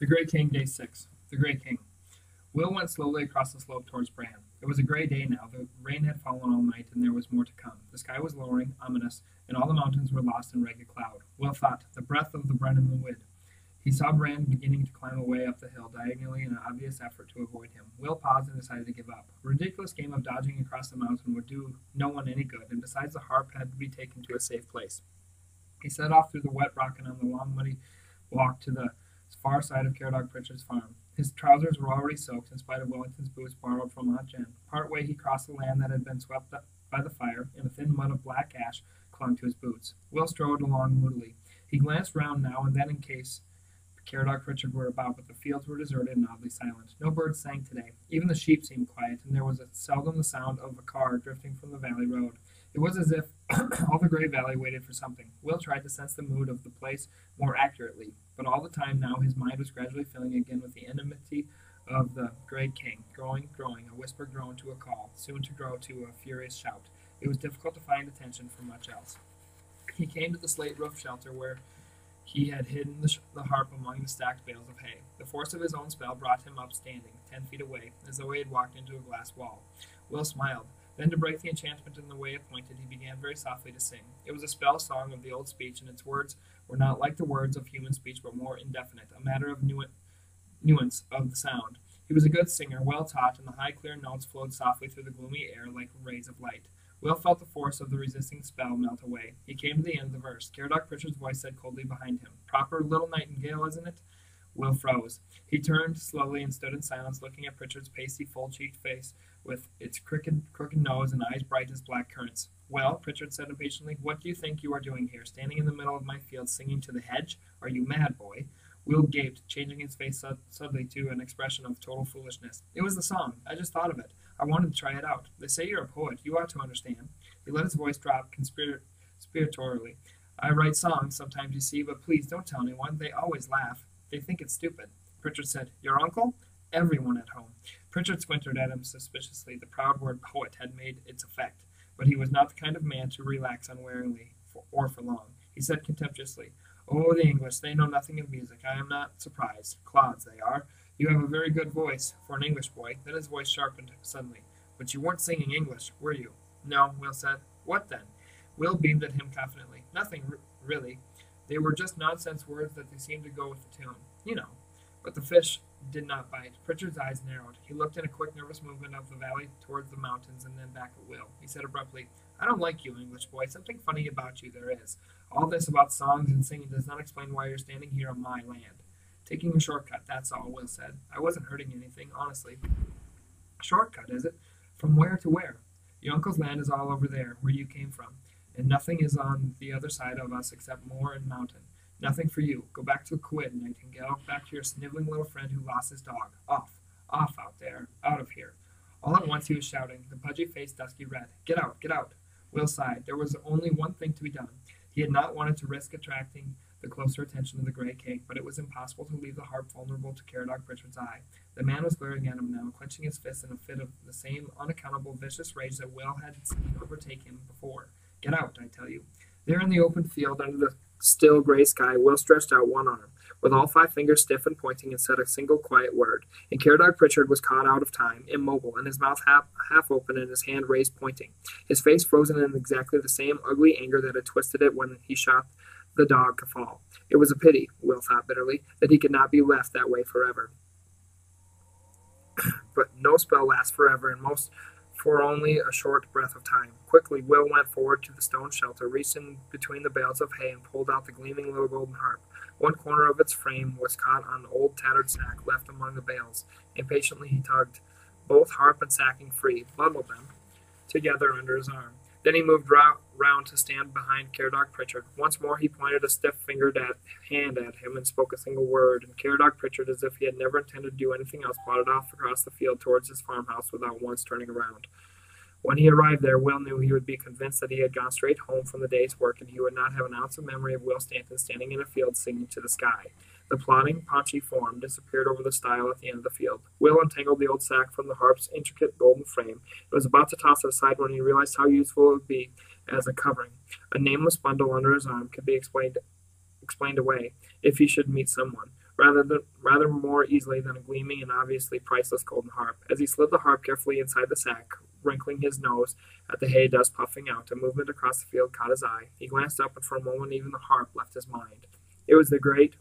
The Grey King, Day 6. The Grey King. Will went slowly across the slope towards Bran. It was a gray day now. The rain had fallen all night, and there was more to come. The sky was lowering, ominous, and all the mountains were lost in ragged cloud. Will thought, the breath of the Brenin Llwyd. He saw Bran beginning to climb away up the hill diagonally in an obvious effort to avoid him. Will paused and decided to give up. A ridiculous game of dodging across the mountain would do no one any good, and besides, the harp had to be taken to a safe place. He set off through the wet rock and on the long, muddy walk to the far side of Caradog Pritchard's farm. His trousers were already soaked, in spite of Wellington's boots borrowed from Aunt Jen. Part way, he crossed the land that had been swept up by the fire, and a thin mud of black ash clung to his boots. Will strode along moodily. He glanced round now and then in case Caradog Pritchard were about, but the fields were deserted and oddly silent. No birds sang today. Even the sheep seemed quiet, and there was seldom the sound of a car drifting from the valley road. It was as if all the gray valley waited for something. Will tried to sense the mood of the place more accurately, but all the time now his mind was gradually filling again with the enmity of the great King, growing, growing, a whisper grown to a call, soon to grow to a furious shout. It was difficult to find attention for much else. He came to the slate roof shelter where he had hidden the, the harp among the stacked bales of hay. The force of his own spell brought him up standing, ten feet away, as though he had walked into a glass wall. Will smiled. Then, to break the enchantment in the way appointed, he began very softly to sing. It was a spell song of the old speech, and its words were not like the words of human speech, but more indefinite, a matter of nu- nuance of the sound. He was a good singer, well taught, and the high, clear notes flowed softly through the gloomy air like rays of light. Will felt the force of the resisting spell melt away. He came to the end of the verse. Caradog Pritchard's voice said coldly behind him, Proper little nightingale, isn't it? Will froze. He turned slowly and stood in silence, looking at Pritchard's pasty, full-cheeked face with its crooked, crooked nose and eyes bright as black currants. Well, Pritchard said impatiently, what do you think you are doing here, standing in the middle of my field, singing to the hedge? Are you mad, boy? Will gaped, changing his face su- suddenly to an expression of total foolishness. It was the song. I just thought of it. I wanted to try it out. They say you're a poet. You ought to understand. He let his voice drop conspiratorially. I write songs sometimes, you see, but please don't tell anyone. They always laugh. They think it's stupid. Pritchard said, Your uncle? Everyone at home. Pritchard squinted at him suspiciously. The proud word poet had made its effect, but he was not the kind of man to relax unwaringly for, or for long. He said contemptuously, Oh, the English, they know nothing of music. I am not surprised. Clods, they are. You have a very good voice for an English boy. Then his voice sharpened suddenly. But you weren't singing English, were you? No, Will said. What then? Will beamed at him confidently. Nothing, r- really. They were just nonsense words that they seemed to go with the tune. You know. But the fish did not bite. Pritchard's eyes narrowed. He looked in a quick, nervous movement up the valley towards the mountains and then back at Will. He said abruptly, I don't like you, English boy. Something funny about you there is. All this about songs and singing does not explain why you're standing here on my land. Taking a shortcut, that's all, Will said. I wasn't hurting anything, honestly. Shortcut, is it? From where to where? Your uncle's land is all over there, where you came from, and nothing is on the other side of us except moor and mountain. Nothing for you. Go back to Clwyd, Nightingale. Back to your sniveling little friend who lost his dog. Off. Off out there. Out of here. All at once he was shouting, the pudgy face dusky red. Get out, get out. Will sighed. There was only one thing to be done. He had not wanted to risk attracting the closer attention of the Grey King, but it was impossible to leave the harp vulnerable to Caradog Pritchard's eye. The man was glaring at him now, clenching his fists in a fit of the same unaccountable, vicious rage that Will had seen overtake him before. Get out, I tell you. There in the open field, under the still gray sky, Will stretched out one arm, with all five fingers stiff and pointing, and said a single quiet word. And Caradog Pritchard was caught out of time, immobile, and his mouth half, half open and his hand raised pointing, his face frozen in exactly the same ugly anger that had twisted it when he shot the dog Cafall. It was a pity, Will thought bitterly, that he could not be left that way forever. but no spell lasts forever, and most for only a short breath of time. Quickly, Will went forward to the stone shelter, reached in between the bales of hay, and pulled out the gleaming little golden harp. One corner of its frame was caught on an old tattered sack left among the bales. Impatiently he tugged both harp and sacking free, bundled them together under his arm. Then he moved rou- round to stand behind Caradog Pritchard. Once more he pointed a stiff-fingered at, hand at him and spoke a single word, and Caradog Pritchard, as if he had never intended to do anything else, plodded off across the field towards his farmhouse without once turning around. When he arrived there, Will knew he would be convinced that he had gone straight home from the day's work, and he would not have an ounce of memory of Will Stanton standing in a field singing to the sky. The plodding, paunchy form disappeared over the stile at the end of the field. Will untangled the old sack from the harp's intricate golden frame and was about to toss it aside when he realized how useful it would be as a covering. A nameless bundle under his arm could be explained explained away, if he should meet someone, rather than rather more easily than a gleaming and obviously priceless golden harp. As he slid the harp carefully inside the sack, wrinkling his nose at the hay dust puffing out, a movement across the field caught his eye. He glanced up, and for a moment even the harp left his mind. It was the great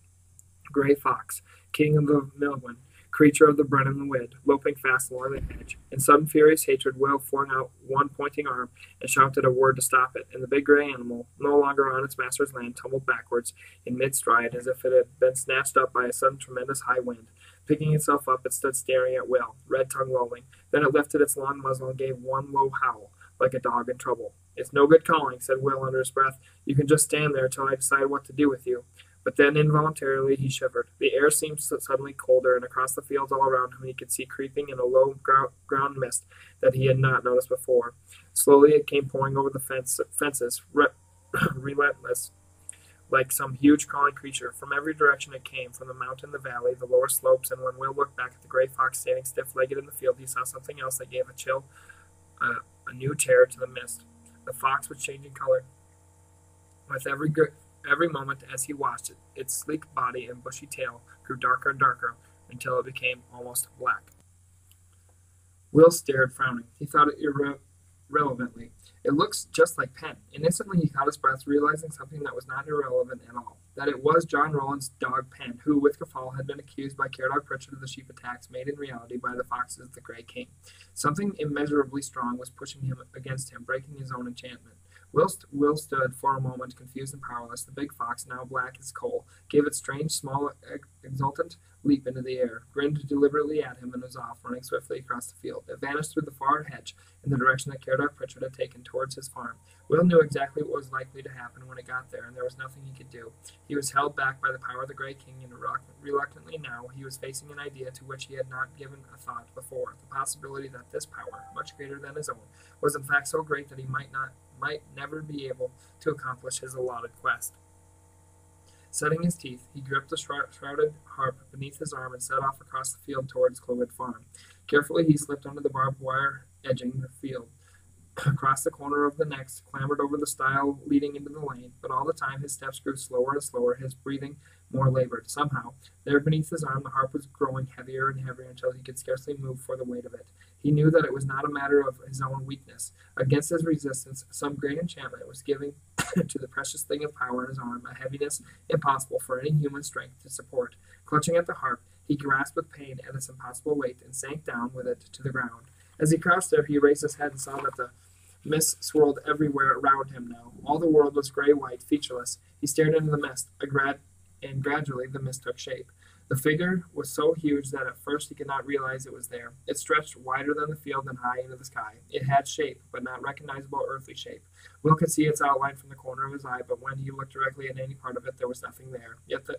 gray fox, king of the Milgwn, creature of the Brenin Llwyd, loping fast along the hedge. In sudden furious hatred, Will flung out one pointing arm and shouted a word to stop it, and the big gray animal, no longer on its master's land, tumbled backwards in mid stride as if it had been snatched up by a sudden tremendous high wind. Picking itself up, it stood staring at Will, red tongue lolling. Then it lifted its long muzzle and gave one low howl, like a dog in trouble. It's no good calling, said Will under his breath. You can just stand there till I decide what to do with you. But then involuntarily he shivered. The air seemed suddenly colder, and across the fields all around him he could see creeping in a low ground mist that he had not noticed before. Slowly it came pouring over the fence, fences, re- relentless, like some huge crawling creature. From every direction it came, from the mountain, the valley, the lower slopes, and when Will looked back at the gray fox standing stiff-legged in the field, he saw something else that gave a chill, uh, a new terror to the mist. The fox was changing color. With every Every moment as he watched it, its sleek body and bushy tail grew darker and darker until it became almost black. Will stared, frowning. He thought it irre- irrelevantly. It looks just like Pen, and instantly he caught his breath, realizing something that was not irrelevant at all. That it was John Rowland's dog Pen, who, with Cafall, had been accused by Caradog Pritchard of the sheep attacks made in reality by the foxes of the Grey King. Something immeasurably strong was pushing him against him, breaking his own enchantment. Will, Will stood for a moment confused and powerless. The big fox, now black as coal, gave its strange, small, exultant leap into the air, grinned deliberately at him, and was off, running swiftly across the field. It vanished through the far hedge in the direction that Caradog Pritchard had taken towards his farm. Will knew exactly what was likely to happen when it got there, and there was nothing he could do. He was held back by the power of the Grey King, and reluctantly now he was facing an idea to which he had not given a thought before the possibility that this power, much greater than his own, was in fact so great that he might not might never be able to accomplish his allotted quest. Setting his teeth, he gripped the shrouded harp beneath his arm and set off across the field towards Clwyd Farm. Carefully, he slipped under the barbed wire edging the field, across the corner of the next, clambered over the stile leading into the lane, but all the time his steps grew slower and slower, his breathing more labored. Somehow, there beneath his arm, the harp was growing heavier and heavier until he could scarcely move for the weight of it. He knew that it was not a matter of his own weakness. Against his resistance, some great enchantment was giving to the precious thing of power in his arm a heaviness impossible for any human strength to support. Clutching at the harp, he grasped with pain at its impossible weight and sank down with it to the ground. As he crossed there, he raised his head and saw that the mist swirled everywhere around him now. All the world was gray white, featureless. He stared into the mist, grad- and gradually the mist took shape. The figure was so huge that at first he could not realize it was there. It stretched wider than the field and high into the sky. It had shape, but not recognizable earthly shape. Will could see its outline from the corner of his eye, but when he looked directly at any part of it, there was nothing there. Yet the,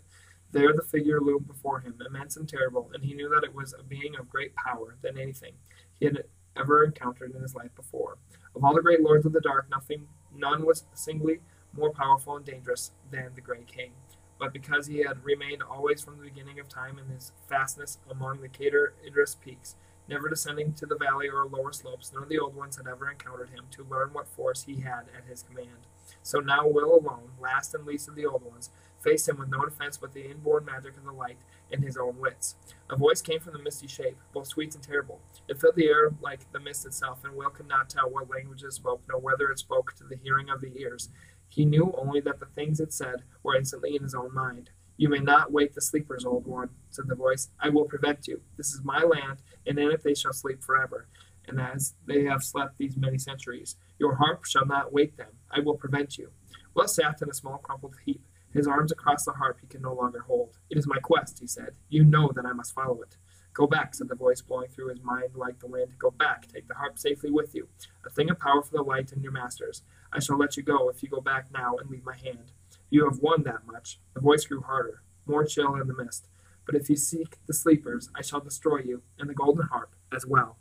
there the figure loomed before him, immense and terrible, and he knew that it was a being of great power than anything he had ever encountered in his life before. Of all the great lords of the dark, nothing, none was singly more powerful and dangerous than the Grey King. But because he had remained always from the beginning of time in his fastness among the Cader Idris peaks, never descending to the valley or lower slopes, none of the old ones had ever encountered him to learn what force he had at his command. So now Will alone, last and least of the old ones, faced him with no defense but the inborn magic of the light and his own wits. A voice came from the misty shape, both sweet and terrible. It filled the air like the mist itself, and Will could not tell what language it spoke, nor whether it spoke to the hearing of the ears. He knew only that the things it said were instantly in his own mind. You may not wake the sleepers, old one, said the voice. I will prevent you. This is my land, and in it they shall sleep forever, and as they have slept these many centuries. Your harp shall not wake them. I will prevent you. Will sat in a small crumpled heap, his arms across the harp he could no longer hold. It is my quest, he said. You know that I must follow it. Go back, said the voice blowing through his mind like the wind. Go back, take the harp safely with you. A thing of power for the light and your masters. I shall let you go if you go back now and leave my hand. You have won that much. The voice grew harder, more chill in the mist. But if you seek the sleepers, I shall destroy you, and the golden harp as well.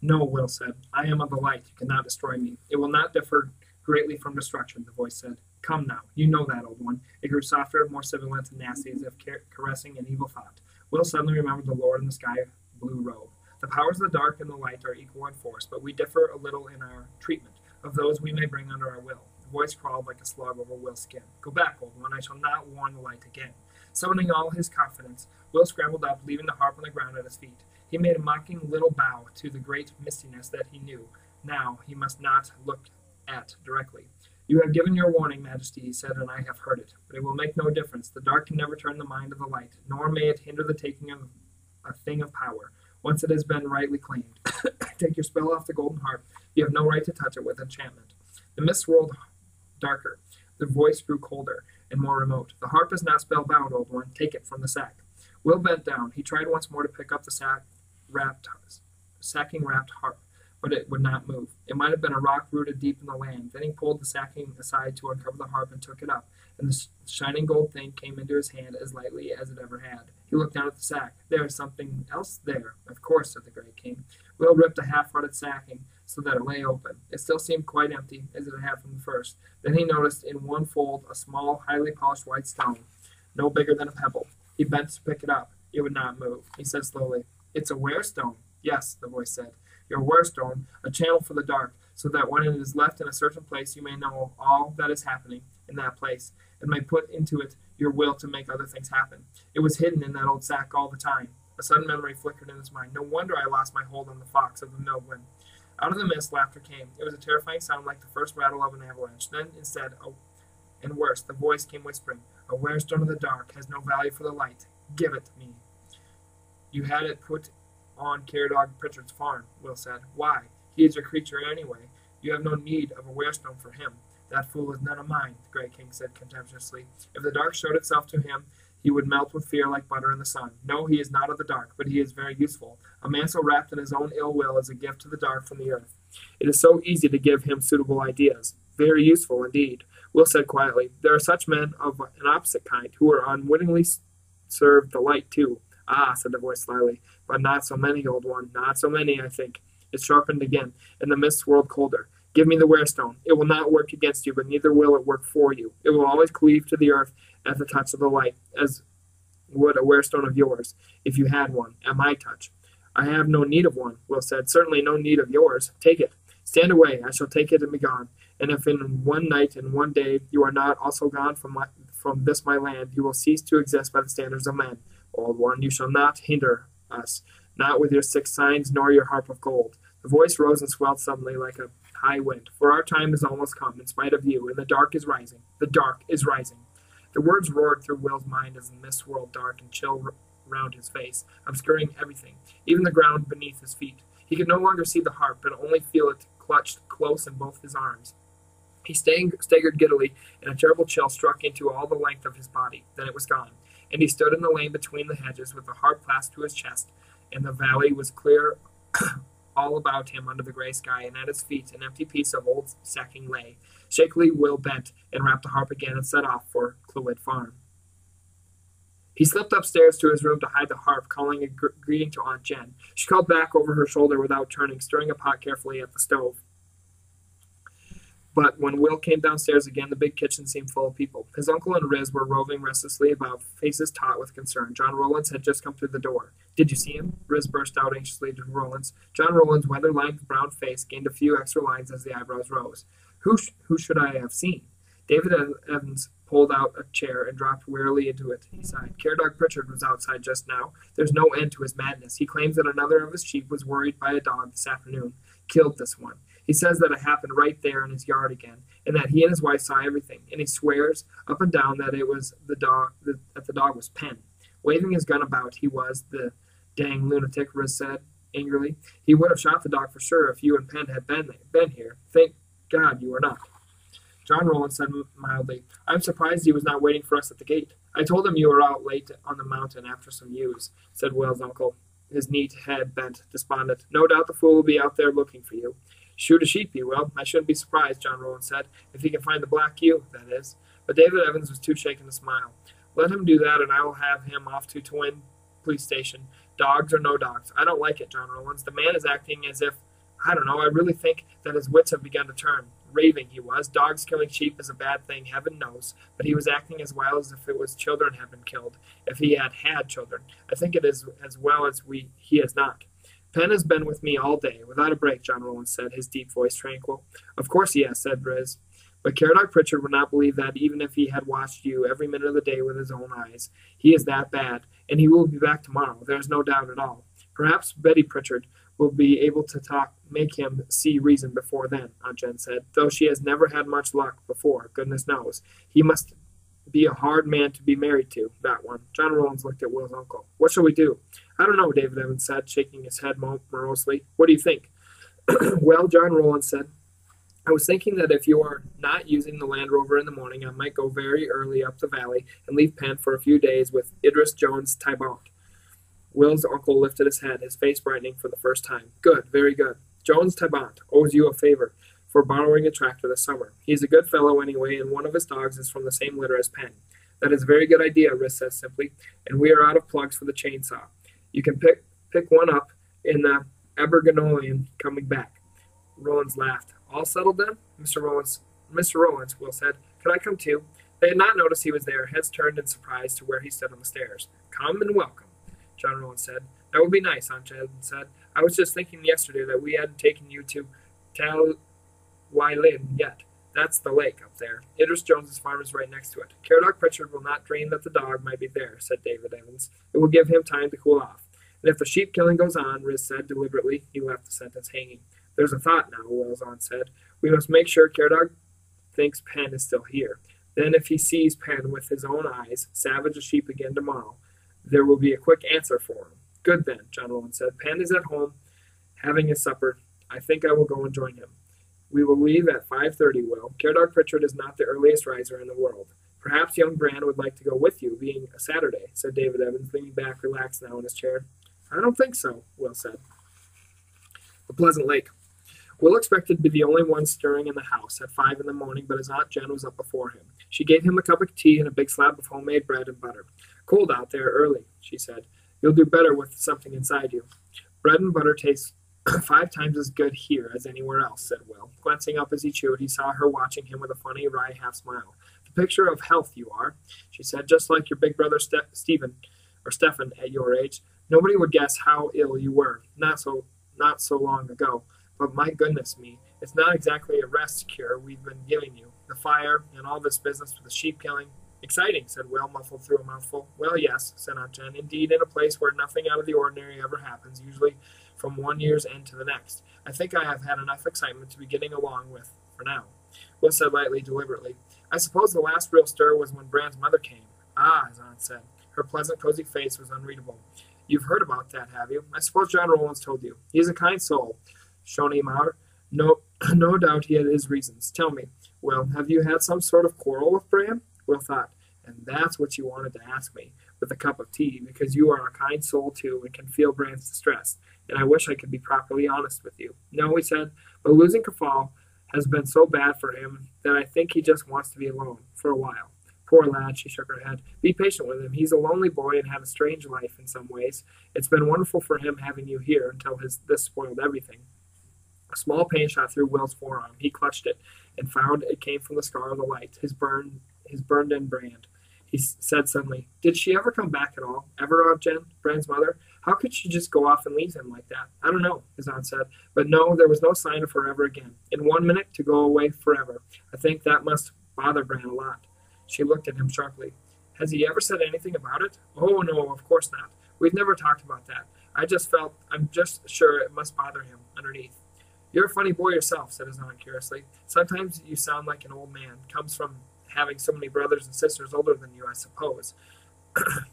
No, Will said. I am of the light. You cannot destroy me. It will not differ greatly from destruction, the voice said. Come now, you know that, old one. It grew softer, more sibilant and nasty, as if caressing an evil thought. Will suddenly remembered the Lord in the sky blue robe. The powers of the dark and the light are equal in force, but we differ a little in our treatment of those we may bring under our will. The voice crawled like a slug over Will's skin. Go back, old one. I shall not warn the light again. Summoning all his confidence, Will scrambled up, leaving the harp on the ground at his feet. He made a mocking little bow to the great mistiness that he knew. Now he must not look at directly. You have given your warning, Majesty, he said, and I have heard it. But it will make no difference. The dark can never turn the mind of the light, nor may it hinder the taking of a thing of power, once it has been rightly claimed. Take your spell off the golden harp. You have no right to touch it with enchantment. The mist swirled darker. The voice grew colder and more remote. The harp is not spellbound, old one. Take it from the sack. Will bent down. He tried once more to pick up the sack wrapped, sacking wrapped harp but it would not move. It might have been a rock rooted deep in the land. Then he pulled the sacking aside to uncover the harp and took it up, and the shining gold thing came into his hand as lightly as it ever had. He looked down at the sack. There is something else there. Of course, said the great King. Will ripped a half rutted sacking so that it lay open. It still seemed quite empty, as it had from the first. Then he noticed in one fold a small, highly polished white stone, no bigger than a pebble. He bent to pick it up. It would not move. He said slowly, It's a ware wearstone. Yes, the voice said your wearstone, a channel for the dark, so that when it is left in a certain place you may know all that is happening in that place, and may put into it your will to make other things happen. It was hidden in that old sack all the time. A sudden memory flickered in his mind. No wonder I lost my hold on the fox of the Milgwn. Out of the mist, laughter came. It was a terrifying sound like the first rattle of an avalanche. Then, instead, oh, and worse, the voice came whispering, A wearstone of the dark has no value for the light. Give it me. You had it put on Caradog Pritchard's farm, Will said. Why? He is your creature anyway. You have no need of a wearstone for him. That fool is none of mine, the Grey King said contemptuously. If the dark showed itself to him, he would melt with fear like butter in the sun. No, he is not of the dark, but he is very useful. A man so wrapped in his own ill will is a gift to the dark from the earth. It is so easy to give him suitable ideas. Very useful indeed. Will said quietly, There are such men of an opposite kind who are unwittingly served the light too. Ah, said the voice slyly, but not so many, old one, not so many, I think. It sharpened again, and the mist swirled colder. Give me the wearstone. It will not work against you, but neither will it work for you. It will always cleave to the earth at the touch of the light, as would a wearstone of yours, if you had one, at my touch. I have no need of one, Will said. Certainly no need of yours. Take it. Stand away. I shall take it and be gone. And if in one night and one day you are not also gone from my, from this my land, you will cease to exist by the standards of men. Old one, you shall not hinder us, not with your six signs nor your harp of gold. The voice rose and swelled suddenly like a high wind. For our time is almost come, in spite of you, and the dark is rising. The dark is rising. The words roared through Will's mind as the mist swirled dark and chill round his face, obscuring everything, even the ground beneath his feet. He could no longer see the harp, but only feel it clutched close in both his arms. He staggered giddily, and a terrible chill struck into all the length of his body. Then it was gone and he stood in the lane between the hedges with the harp clasped to his chest, and the valley was clear all about him under the gray sky, and at his feet an empty piece of old sacking lay. Shakily Will bent and wrapped the harp again and set off for Clwyd Farm. He slipped upstairs to his room to hide the harp, calling a gr- greeting to Aunt Jen. She called back over her shoulder without turning, stirring a pot carefully at the stove. But when Will came downstairs again, the big kitchen seemed full of people. His uncle and Rhys were roving restlessly about, faces taut with concern. John Rowlands had just come through the door. Did you see him? Rhys burst out anxiously to Rowlands. John Rowlands' weather-lined brown face gained a few extra lines as the eyebrows rose. Who, sh- who should I have seen? David Evans pulled out a chair and dropped wearily into it. He sighed. Caradog Pritchard was outside just now. There's no end to his madness. He claims that another of his sheep was worried by a dog this afternoon. Killed this one. He says that it happened right there in his yard again, and that he and his wife saw everything. And he swears up and down that it was the dog that the dog was Pen. Waving his gun about, he was the dang lunatic. Rhys said angrily. He would have shot the dog for sure if you and Pen had been been here. Thank God you are not. John Rowland said mildly, I'm surprised he was not waiting for us at the gate. I told him you were out late on the mountain after some ewes, said Will's uncle, his neat head bent, despondent. No doubt the fool will be out there looking for you. Shoot a sheep, he will. I shouldn't be surprised, John Rowland said, if he can find the black ewe, that is. But David Evans was too shaken to smile. Let him do that, and I will have him off to Tywyn Police Station. Dogs or no dogs. I don't like it, John Rowlands. The man is acting as if, I don't know, I really think that his wits have begun to turn. Raving he was. Dogs killing sheep is a bad thing, heaven knows. But he was acting as well as if it was children had been killed, if he had had children. I think it is as well as we he has not. Pen has been with me all day, without a break, John Rowland said, his deep voice tranquil. Of course he has, said Rhys. But Caradog Pritchard would not believe that even if he had watched you every minute of the day with his own eyes. He is that bad, and he will be back tomorrow. There is no doubt at all. Perhaps Betty Pritchard will be able to talk, make him see reason before then, Aunt Jen said. Though she has never had much luck before, goodness knows. He must be a hard man to be married to, that one. John Rowlands looked at Will's uncle. What shall we do? I don't know, David Evans said, shaking his head morosely. What do you think? well, John Rowlands said, I was thinking that if you are not using the Land Rover in the morning, I might go very early up the valley and leave Pen for a few days with Idris Jones Ty-Bont. Will's uncle lifted his head, his face brightening for the first time. Good, very good. Jones Ty-Bont owes you a favor for borrowing a tractor this summer. He's a good fellow anyway, and one of his dogs is from the same litter as Pen. That is a very good idea, Rhys says simply, and we are out of plugs for the chainsaw. You can pick pick one up in the Abergynolwyn coming back. Rowlands laughed. All settled then? Mr. Rowlands Mr. Rowlands, Will said. Could I come too? They had not noticed he was there, heads turned in surprise to where he stood on the stairs. Come and welcome, John Rowlands said. That would be nice, Aunt Jen said. I was just thinking yesterday that we hadn't taken you to Tal Wylin yet. That's the lake up there. Idris Jones's farm is right next to it. Caradog Pritchard will not dream that the dog might be there, said David Evans. It will give him time to cool off. And if the sheep killing goes on, Rhys said deliberately, he left the sentence hanging. There's a thought now, on said. We must make sure Caradog thinks Pen is still here. Then, if he sees Pen with his own eyes savage a sheep again tomorrow, there will be a quick answer for him. Good then, John Rowan said. Pen is at home having his supper. I think I will go and join him. We will leave at 5.30, Will. Caradog Pritchard is not the earliest riser in the world. Perhaps young Bran would like to go with you, being a Saturday, said David Evans, leaning back relaxed now in his chair. I don't think so, Will said. The Pleasant Lake. Will expected to be the only one stirring in the house at five in the morning, but his Aunt Jen was up before him. She gave him a cup of tea and a big slab of homemade bread and butter. Cold out there early, she said. You'll do better with something inside you. Bread and butter taste five times as good here as anywhere else, said Will. Glancing up as he chewed, he saw her watching him with a funny, wry half smile. The picture of health you are, she said, just like your big brother Ste- Stephen, or Stephen at your age. Nobody would guess how ill you were, not so not so long ago. But my goodness me, it's not exactly a rest cure we've been giving you. The fire and all this business with the sheep killing. Exciting, said Will, muffled through a mouthful. Well, yes, said Aunt Jen. Indeed, in a place where nothing out of the ordinary ever happens, usually from one year's end to the next. I think I have had enough excitement to be getting along with for now. Will said lightly, deliberately. I suppose the last real stir was when Bran's mother came. Ah, his aunt said. Her pleasant, cozy face was unreadable. You've heard about that, have you? I suppose John Rowlands told you. He is a kind soul. Shoni Mar. No, no doubt he had his reasons. Tell me, Will, have you had some sort of quarrel with Bran? Will thought, and that's what you wanted to ask me with a cup of tea, because you are a kind soul too and can feel Bran's distress, and I wish I could be properly honest with you. No, he said, but losing Cafall has been so bad for him that I think he just wants to be alone for a while. Poor lad, she shook her head. Be patient with him. He's a lonely boy and had a strange life in some ways. It's been wonderful for him having you here until his this spoiled everything. A small pain shot through Will's forearm. He clutched it and found it came from the scar of the light, his burned, his burned-in brand. He said suddenly, "Did she ever come back at all? Ever, Aunt Jen, Bran's mother? How could she just go off and leave him like that? I don't know." His aunt said, but no, there was no sign of her ever again. In one minute, to go away forever. I think that must bother Bran a lot. She looked at him sharply. Has he ever said anything about it? Oh no, of course not. We've never talked about that. I just felt, I'm just sure it must bother him underneath. You're a funny boy yourself, said his aunt curiously. Sometimes you sound like an old man. Comes from having so many brothers and sisters older than you, I suppose.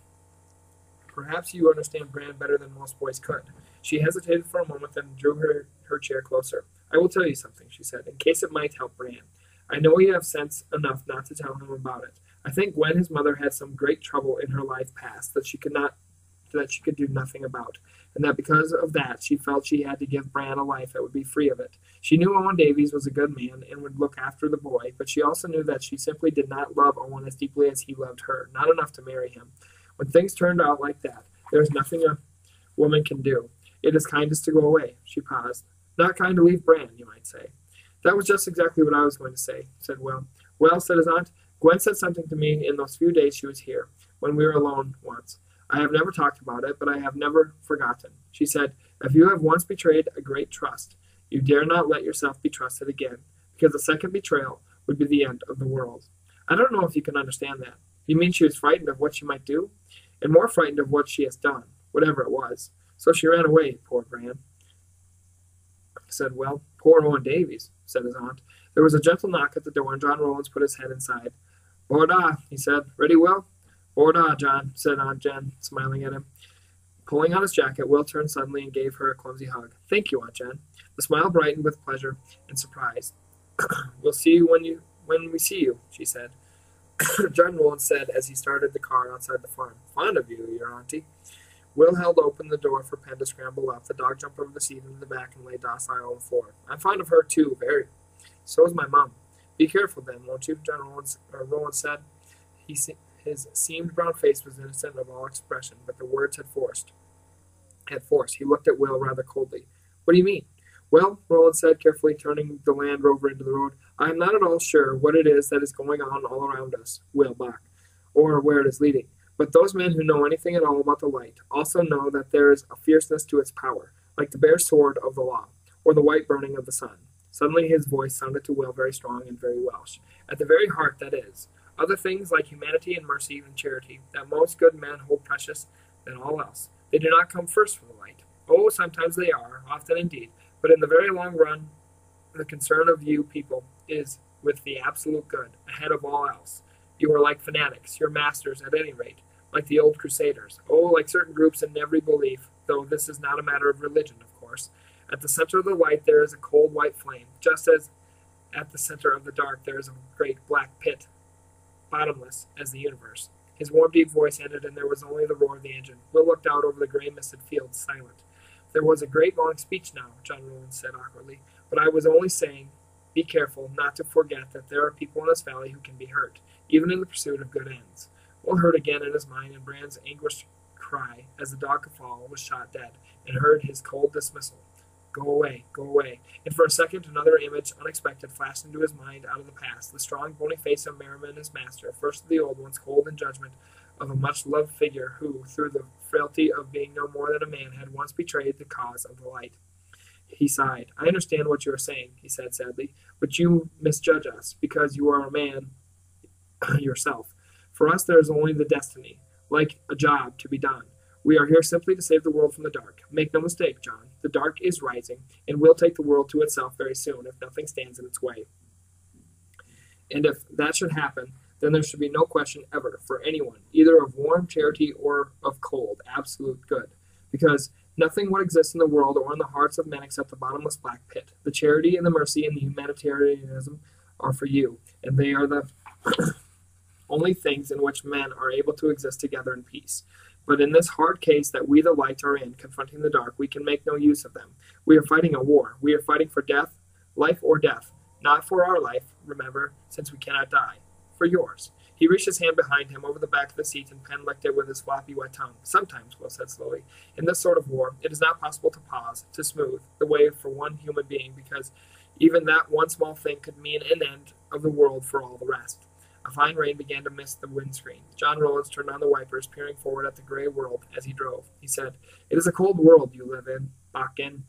Perhaps you understand Bran better than most boys could. She hesitated for a moment, then drew her, her chair closer. I will tell you something, she said, in case it might help Bran. I know you have sense enough not to tell him about it. I think Gwen, his mother, had some great trouble in her life past that she could not that she could do nothing about and that because of that she felt she had to give Bran a life that would be free of it. She knew Owen Davies was a good man and would look after the boy, but she also knew that she simply did not love Owen as deeply as he loved her, not enough to marry him. When things turned out like that, there is nothing a woman can do. It is kindest to go away. She paused. Not kind to leave Bran, you might say. That was just exactly what I was going to say, said Will. Well, said his aunt, Gwen said something to me in those few days she was here, when we were alone once. I have never talked about it, but I have never forgotten. She said, If you have once betrayed a great trust, you dare not let yourself be trusted again, because the second betrayal would be the end of the world. I don't know if you can understand that. You mean she was frightened of what she might do? And more frightened of what she has done, whatever it was. So she ran away, poor Gran. I said, Well, poor Owen Davies, said his aunt. There was a gentle knock at the door, and John Rowlands put his head inside. Bore da, he said. Ready, Will? Bore da, John, said Aunt Jen, smiling at him. Pulling on his jacket, Will turned suddenly and gave her a clumsy hug. Thank you, Aunt Jen. The smile brightened with pleasure and surprise. we'll see you when you when we see you, she said. John Rowland said as he started the car outside the farm. Fond of you, your auntie. Will held open the door for Pen to scramble up. The dog jumped over the seat into the back and lay docile on the floor. I'm fond of her too, very. So is my mum. Be careful then, won't you? John Rowland, uh, Rowland said. He, his seamed brown face was innocent of all expression, but the words had forced. Had force. He looked at Will rather coldly. What do you mean? Well, Roland said, carefully turning the Land Rover into the road, I am not at all sure what it is that is going on all around us, Will Bach, or where it is leading. But those men who know anything at all about the light also know that there is a fierceness to its power, like the bare sword of the law, or the white burning of the sun. Suddenly his voice sounded to Will very strong and very Welsh. At the very heart, that is. Other things like humanity and mercy and charity, that most good men hold precious than all else. They do not come first for the light. Oh, sometimes they are, often indeed, but in the very long run, the concern of you people is with the absolute good, ahead of all else. You are like fanatics, your masters at any rate, like the old crusaders. Oh, like certain groups in every belief, though this is not a matter of religion, of course. At the center of the light there is a cold white flame, just as at the center of the dark there is a great black pit, bottomless as the universe. His warm, deep voice ended, and there was only the roar of the engine. Will looked out over the gray, misted fields, silent. There was a great long speech now, John Rowland said awkwardly, but I was only saying, be careful not to forget that there are people in this valley who can be hurt, even in the pursuit of good ends. Will heard again in his mind and Bran's anguished cry as the dog Cafall was shot dead, and heard his cold dismissal. Go away, go away. And for a second, another image, unexpected, flashed into his mind out of the past. The strong, bony face of Merriman, his master, first of the old ones, cold in judgment, of a much loved figure who, through the frailty of being no more than a man, had once betrayed the cause of the light. He sighed. I understand what you are saying, he said sadly, but you misjudge us, because you are a man yourself. For us, there is only the destiny, like a job to be done. We are here simply to save the world from the dark. Make no mistake, John. The dark is rising, and will take the world to itself very soon if nothing stands in its way. And if that should happen, then there should be no question ever for anyone, either of warm charity or of cold, absolute good. Because nothing would exist in the world or in the hearts of men except the bottomless black pit. The charity and the mercy and the humanitarianism are for you, and they are the only things in which men are able to exist together in peace. But in this hard case that we, the light, are in, confronting the dark, we can make no use of them. We are fighting a war. We are fighting for death, life or death. Not for our life, remember, since we cannot die. For yours. He reached his hand behind him over the back of the seat and Pen licked it with his floppy wet tongue. Sometimes, Will said slowly, in this sort of war, it is not possible to pause, to smooth, the way for one human being, because even that one small thing could mean an end of the world for all the rest. A fine rain began to mist the windscreen. John Rowlands turned on the wipers, peering forward at the gray world as he drove. He said, It is a cold world you live in, bachgen.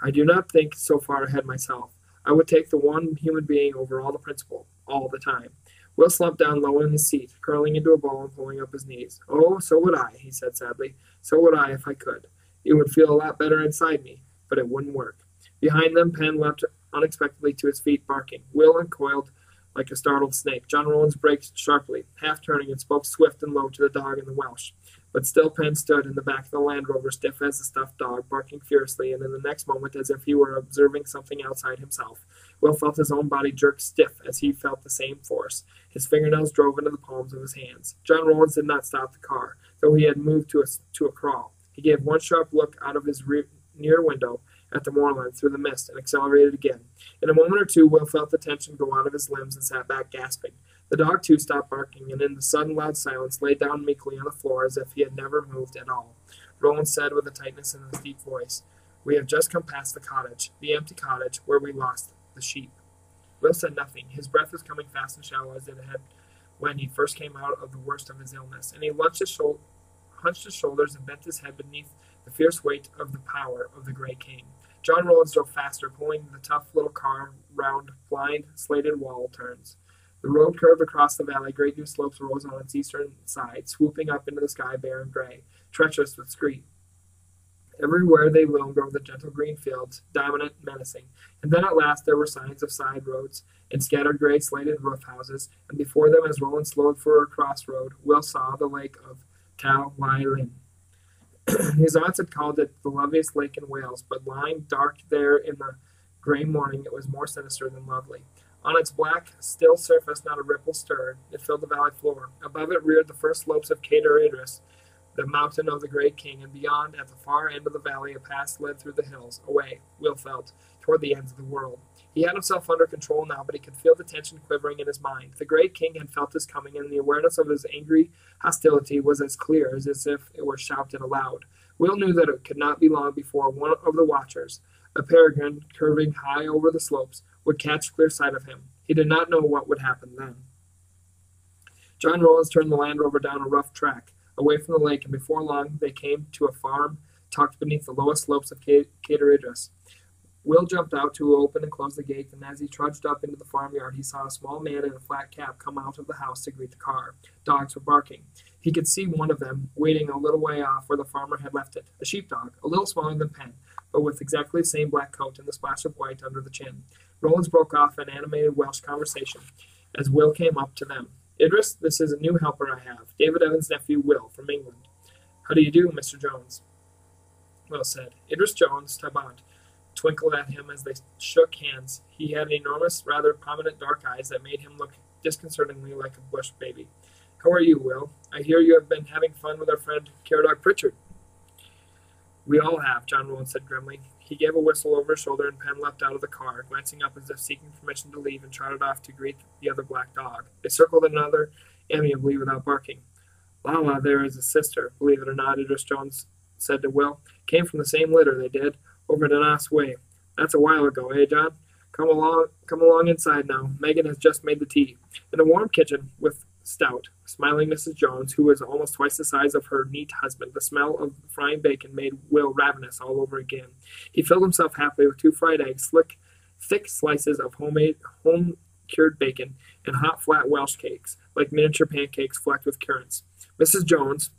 I do not think so far ahead myself. I would take the one human being over all the principle, all the time. Will slumped down low in his seat, curling into a ball and pulling up his knees. Oh, so would I, he said sadly. So would I if I could. It would feel a lot better inside me, but it wouldn't work. Behind them, Pen leapt unexpectedly to his feet, barking. Will uncoiled like a startled snake. John Rowlands braked sharply, half turning, and spoke swift and low to the dog in the Welsh. But still Pen stood in the back of the Land Rover, stiff as a stuffed dog, barking fiercely, and in the next moment, as if he were observing something outside himself. Will felt his own body jerk stiff as he felt the same force. His fingernails drove into the palms of his hands. John Rowlands did not stop the car, though he had moved to a, to a crawl. He gave one sharp look out of his rear, near window at the moorland through the mist and accelerated again. In a moment or two, Will felt the tension go out of his limbs and sat back gasping. The dog, too, stopped barking, and in the sudden loud silence lay down meekly on the floor as if he had never moved at all. Rowland said with a tightness in his deep voice, We have just come past the cottage, the empty cottage, where we lost the sheep. Will said nothing. His breath was coming fast and shallow as it had when he first came out of the worst of his illness, and he his hunched his shoulders and bent his head beneath the fierce weight of the power of the Grey King. John Rowlands drove faster, pulling the tough little car round blind, slated wall turns. The road curved across the valley. Great new slopes rose on its eastern side, swooping up into the sky bare and gray, treacherous with scree. Everywhere they loomed over the gentle green fields, dominant, menacing. And then at last there were signs of side roads and scattered gray slated roof houses, and before them, as Roland slowed for a crossroad, Will saw the lake of Tal Wai. His aunts had called it the loveliest lake in Wales, but lying dark there in the gray morning, it was more sinister than lovely. On its black, still surface, not a ripple stirred. It filled the valley floor. Above it reared the first slopes of Cader Idris, the mountain of the great king, and beyond, at the far end of the valley, a pass led through the hills, away, Will felt, toward the ends of the world. He had himself under control now, but he could feel the tension quivering in his mind. The great king had felt his coming, and the awareness of his angry hostility was as clear as if it were shouted aloud. Will knew that it could not be long before one of the watchers, a peregrine curving high over the slopes, would catch clear sight of him. He did not know what would happen then. John Rowlands turned the Land Rover down a rough track away from the lake, and before long they came to a farm tucked beneath the lowest slopes of Cader Idris. Will jumped out to open and close the gate, and as he trudged up into the farmyard, he saw a small man in a flat cap come out of the house to greet the car. Dogs were barking. He could see one of them waiting a little way off where the farmer had left it, a sheepdog, a little smaller than Pen, but with exactly the same black coat and the splash of white under the chin. Rowlands broke off an animated Welsh conversation as Will came up to them. Idris, this is a new helper I have, David Evans' nephew, Will, from England. How do you do, Mr. Jones? Will said. Idris Jones, Ty-Bont, twinkled at him as they shook hands. He had enormous, rather prominent dark eyes that made him look disconcertingly like a bush baby. How are you, Will? I hear you have been having fun with our friend Caradog Pritchard. We all have, John Rowan said grimly. He gave a whistle over his shoulder, and Pen leapt out of the car, glancing up as if seeking permission to leave, and trotted off to greet the other black dog. They circled another amiably without barking. Lala, there is a sister, believe it or not, Idris Jones said to Will. Came from the same litter, they did, over Nanas Way. That's a while ago, eh, John? Come along, come along inside now. Megan has just made the tea. In the warm kitchen, with stout, smiling Mrs. Jones, who was almost twice the size of her neat husband. The smell of frying bacon made Will ravenous all over again. He filled himself happily with two fried eggs, slick, thick slices of homemade, home cured bacon, and hot flat Welsh cakes, like miniature pancakes flecked with currants. Mrs. Jones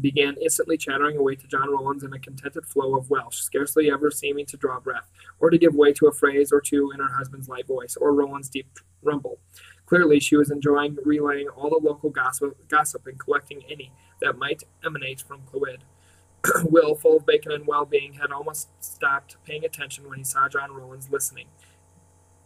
began instantly chattering away to John Rowlands in a contented flow of Welsh, scarcely ever seeming to draw breath, or to give way to a phrase or two in her husband's light voice, or Roland's deep rumble. Clearly, she was enjoying relaying all the local gossip, gossip and collecting any that might emanate from Clwyd. Will, full of bacon and well-being, had almost stopped paying attention when he saw John Rowlands listening.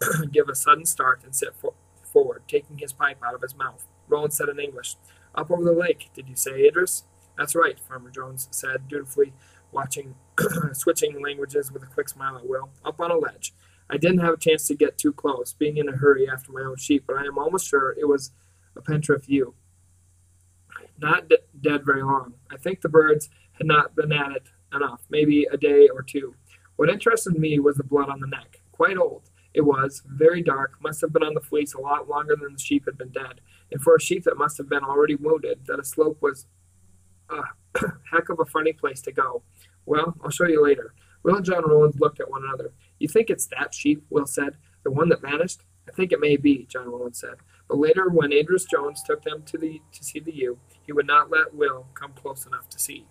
give a sudden start and sit for- forward, taking his pipe out of his mouth. Rowlands said in English, "Up over the lake, did you say, Idris?" "That's right," Farmer Jones said, dutifully, watching, switching languages with a quick smile at Will. "Up on a ledge. I didn't have a chance to get too close, being in a hurry after my own sheep, but I am almost sure it was a Pentreath ewe. Not dead very long. I think the birds had not been at it enough, maybe a day or two. What interested me was the blood on the neck. Quite old. It was, very dark, must have been on the fleece a lot longer than the sheep had been dead. And for a sheep that must have been already wounded, that a slope was a heck of a funny place to go. Well, I'll show you later. Will and John Rowlands looked at one another. You think it's that sheep? Will said. The one that vanished? I think it may be, John Rowlands said. But later, when Idris Jones took them to the to see the ewe, he would not let Will come close enough to see.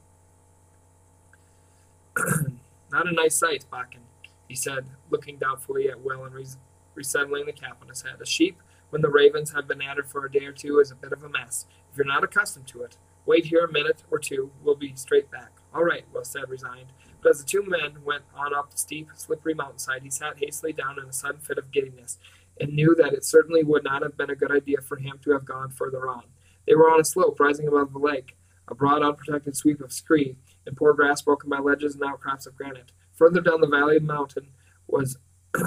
not a nice sight, bachgen, he said, looking doubtfully at Will and res- resettling the cap on his head. A sheep, when the ravens have been at it for a day or two, is a bit of a mess. If you're not accustomed to it, wait here a minute or two. We'll be straight back. All right, Will said, resigned. But as the two men went on up the steep, slippery mountainside, he sat hastily down in a sudden fit of giddiness, and knew that it certainly would not have been a good idea for him to have gone further on. They were on a slope rising above the lake, a broad, unprotected sweep of scree, and poor grass broken by ledges and outcrops of granite. Further down the valley of the mountain was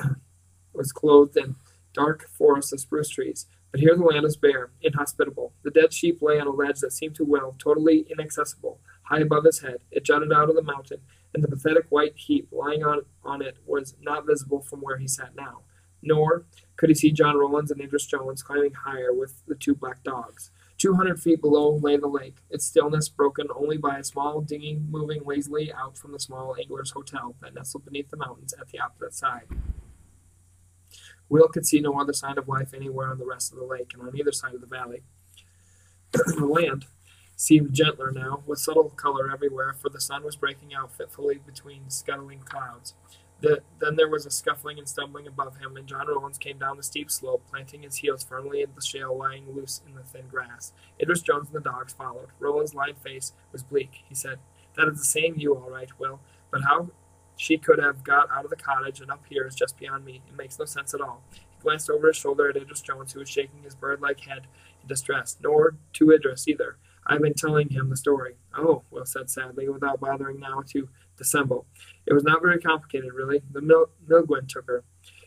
was clothed in dark forest of spruce trees, but here the land was bare, inhospitable. The dead sheep lay on a ledge that seemed to Will totally inaccessible. High above his head, it jutted out of the mountain, and the pathetic white heap lying on, on it was not visible from where he sat now. Nor could he see John Rowlands and Idris Jones climbing higher with the two black dogs. Two hundred feet below lay the lake, its stillness broken only by a small dinghy moving lazily out from the small angler's hotel that nestled beneath the mountains at the opposite side. Will could see no other sign of life anywhere on the rest of the lake and on either side of the valley. the land seemed gentler now, with subtle color everywhere, for the sun was breaking out fitfully between scuttling clouds. The, then there was a scuffling and stumbling above him, and John Rowlands came down the steep slope, planting his heels firmly in the shale lying loose in the thin grass. Idris Jones and the dogs followed. Rowlands' lined face was bleak. He said, That is the same ewe, all right, Will. But how she could have got out of the cottage and up here is just beyond me. It makes no sense at all. He glanced over his shoulder at Idris Jones, who was shaking his bird like head in distress, nor to Idris either. I've been telling him the story. Oh, Will said sadly, without bothering now to dissemble. It was not very complicated, really. The Mil- Milgwn took her.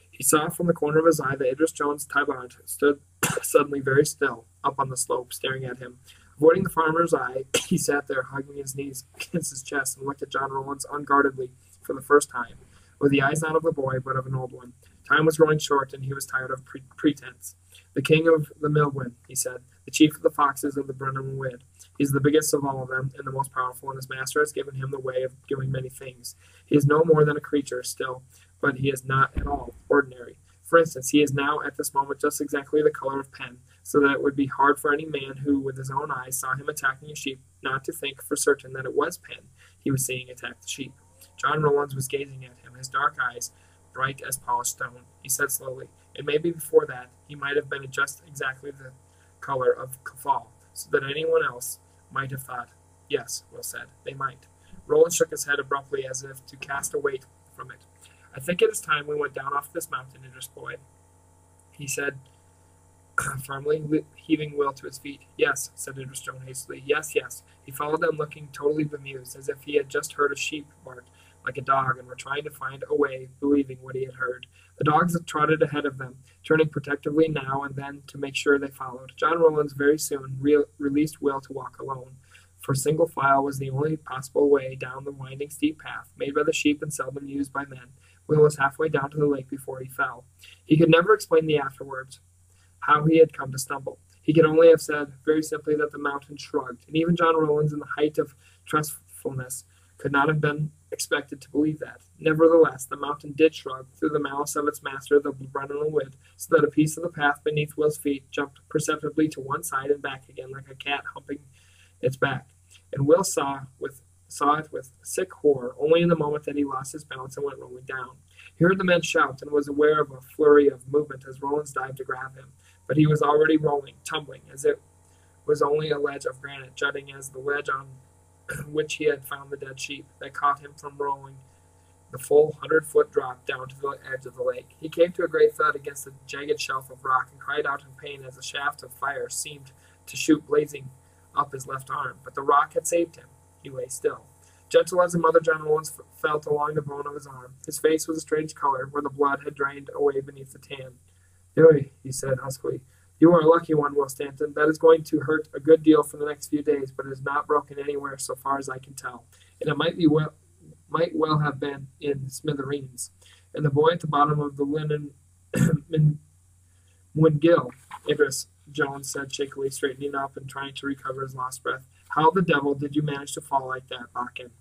He saw from the corner of his eye that Idris Jones' Ty-Bont stood suddenly very still, up on the slope, staring at him. Avoiding the farmer's eye, he sat there, hugging his knees against his chest, and looked at John Rowlands unguardedly for the first time, with the eyes not of a boy, but of an old one. Time was growing short, and he was tired of pre- pretense. The king of the Milgwn, he said, the chief of the foxes of the Brenin Llwyd. He's the biggest of all of them, and the most powerful, and his master has given him the way of doing many things. He is no more than a creature still, but he is not at all ordinary. For instance, he is now at this moment just exactly the color of Pen, so that it would be hard for any man who, with his own eyes, saw him attacking a sheep, not to think for certain that it was Pen he was seeing attack the sheep. John Rowlands was gazing at him, his dark eyes bright as polished stone. He said slowly, and maybe before that he might have been just exactly the color of Cafall, so that anyone else might have thought, yes, Will said, they might. Rowlands shook his head abruptly as if to cast a weight from it. I think it is time we went down off this mountain, Idris boy, he said firmly, heaving Will to his feet. Yes, said Idris Jones hastily. Yes, yes. He followed them, looking totally bemused, as if he had just heard a sheep bark like a dog and were trying to find a way, believing what he had heard. The dogs trotted ahead of them, turning protectively now and then to make sure they followed. John Rowlands very soon re- released Will to walk alone, for single file was the only possible way down the winding steep path, made by the sheep and seldom used by men. Will was halfway down to the lake before he fell. He could never explain the afterwards, how he had come to stumble. He could only have said very simply that the mountain shrugged, and even John Rowlands, in the height of trustfulness, could not have been expected to believe that. Nevertheless, the mountain did shrug through the malice of its master, the Brenin Llwyd, so that a piece of the path beneath Will's feet jumped perceptibly to one side and back again, like a cat humping its back. And Will saw with saw it with sick horror only in the moment that he lost his balance and went rolling down. He heard the men shout and was aware of a flurry of movement as Rowlands dived to grab him, but he was already rolling, tumbling, as it was only a ledge of granite jutting as the ledge on which he had found the dead sheep, that caught him from rolling the full hundred foot drop down to the edge of the lake. He came to a great thud against the jagged shelf of rock and cried out in pain as a shaft of fire seemed to shoot blazing up his left arm. But the rock had saved him. He lay still. Gentle as a mother John Rowlands felt along the bone of his arm. His face was a strange color, where the blood had drained away beneath the tan. Billy, he said huskily, you are a lucky one, Will Stanton. That is going to hurt a good deal for the next few days, but it is not broken anywhere so far as I can tell. And it might be well might well have been in smithereens. And the boy at the bottom of the linen Wingill, Idris Jones said shakily, straightening up and trying to recover his lost breath. How the devil did you manage to fall like that, bachgen?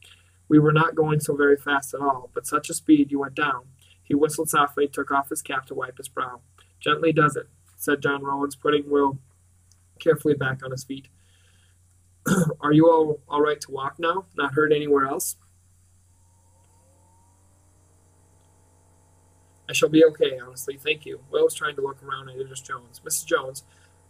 We were not going so very fast at all, but such a speed you went down. He whistled softly, took off his cap to wipe his brow. Gently does it, said John Rowlands, putting Will carefully back on his feet. Are you all all right to walk now? Not hurt anywhere else? I shall be okay, honestly, thank you. Will was trying to look around at Idris Jones. Mrs. Jones,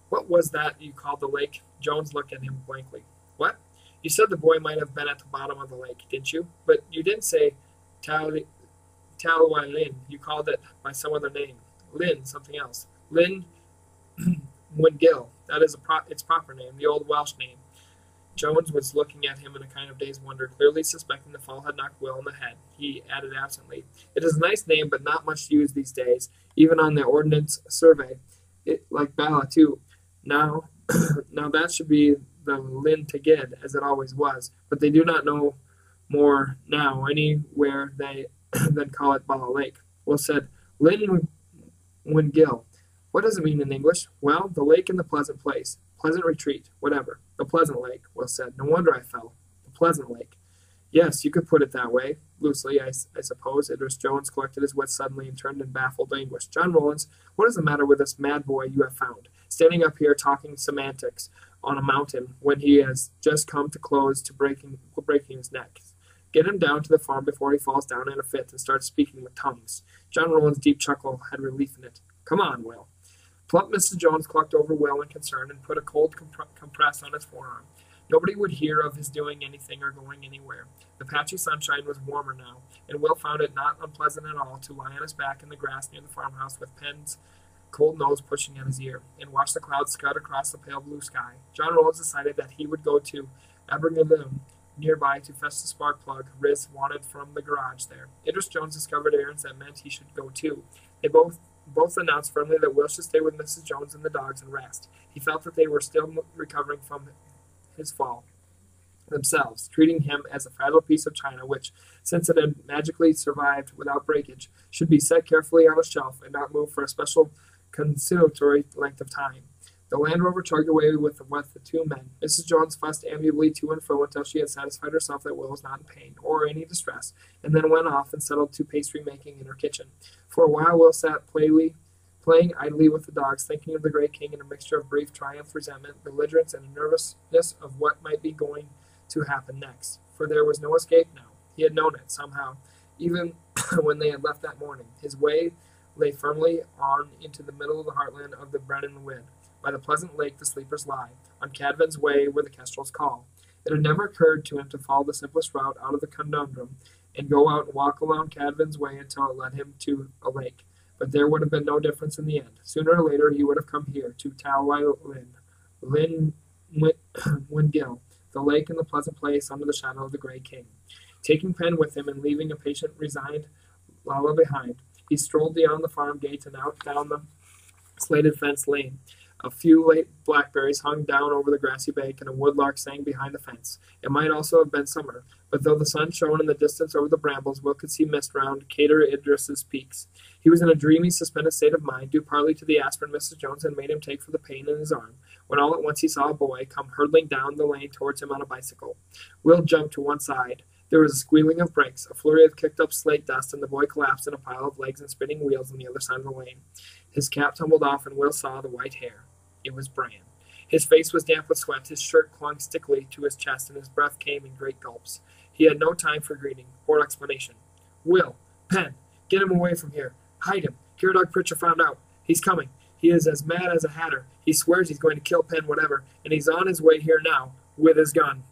what was that you called the lake? Jones looked at him blankly. What? You said the boy might have been at the bottom of the lake, didn't you? But you didn't say Talwai Lin. You called it by some other name. Llyn, something else. Llyn Mwyngil. That is a pro- its proper name, the old Welsh name. Jones was looking at him in a kind of dazed wonder, clearly suspecting the fall had knocked Will on the head. He added absently, It is a nice name, but not much used these days, even on the Ordnance Survey. It, like Bala, too. Now, now that should be the Llyn Tegid, as it always was, but they do not know more now anywhere they than call it Bala Lake. Will said, Llyn Mwyngil. What does it mean in English? Well, the lake in the pleasant place. Pleasant retreat, whatever. The pleasant lake, Will said. No wonder I fell. The pleasant lake. Yes, you could put it that way. Loosely, I, I suppose. Idris Jones collected his wits suddenly and turned in baffled anguish. John Rowlands, what is the matter with this mad boy you have found? Standing up here talking semantics on a mountain when he has just come to close to breaking breaking his neck. Get him down to the farm before he falls down in a fit and starts speaking with tongues. John Rowlands' deep chuckle had relief in it. Come on, Will. Plump Mrs. Jones clucked over Will in concern and put a cold comp- compress on his forearm. Nobody would hear of his doing anything or going anywhere. The patchy sunshine was warmer now, and Will found it not unpleasant at all to lie on his back in the grass near the farmhouse with Pen's cold nose pushing at his ear, and watch the clouds scud across the pale blue sky. John Rowlands decided that he would go to Abergynolwyn nearby to fetch the spark plug Rhys wanted from the garage there. Idris Jones discovered errands that meant he should go too. They both both announced firmly that Will should stay with Mrs. Jones and the dogs and rest. He felt that they were still recovering from his fall themselves, treating him as a fragile piece of china which, since it had magically survived without breakage, should be set carefully on a shelf and not move for a special conciliatory length of time. The Land Rover chugged away with, with the two men. Mrs. Jones fussed amiably to and fro until she had satisfied herself that Will was not in pain or any distress, and then went off and settled to pastry making in her kitchen. For a while, Will sat playly, playing idly with the dogs, thinking of the Grey King in a mixture of brief triumph, resentment, belligerence, and a nervousness of what might be going to happen next. For there was no escape now. He had known it, somehow, even when they had left that morning. His way lay firmly on into the middle of the heartland of the Brenin Llwyd. By the pleasant lake the sleepers lie, on Cadfan's way where the kestrels call. It had never occurred to him to follow the simplest route out of the conundrum and go out and walk along Cadfan's way until it led him to a lake. But there would have been no difference in the end. Sooner or later he would have come here, to Talwai Lin Wingil, the lake and the pleasant place under the shadow of the Grey King. Taking Pen with him and leaving a patient, resigned Lalla behind, he strolled beyond the farm gate and out down the slated fence lane. A few late blackberries hung down over the grassy bank, and a woodlark sang behind the fence. It might also have been summer, but though the sun shone in the distance over the brambles, Will could see mist round Cader Idris's peaks. He was in a dreamy, suspended state of mind, due partly to the aspirin Mrs. Jones had made him take for the pain in his arm, when all at once he saw a boy come hurtling down the lane towards him on a bicycle. Will jumped to one side. There was a squealing of brakes, a flurry of kicked up slate dust, and the boy collapsed in a pile of legs and spinning wheels on the other side of the lane. His cap tumbled off, and Will saw the white hair. It was Bran. His face was damp with sweat, his shirt clung stickily to his chest, and his breath came in great gulps. He had no time for greeting or explanation. Will, Pen, get him away from here. Hide him. Caradog Prichard found out. He's coming. He is as mad as a hatter. He swears he's going to kill Pen whatever, and he's on his way here now with his gun.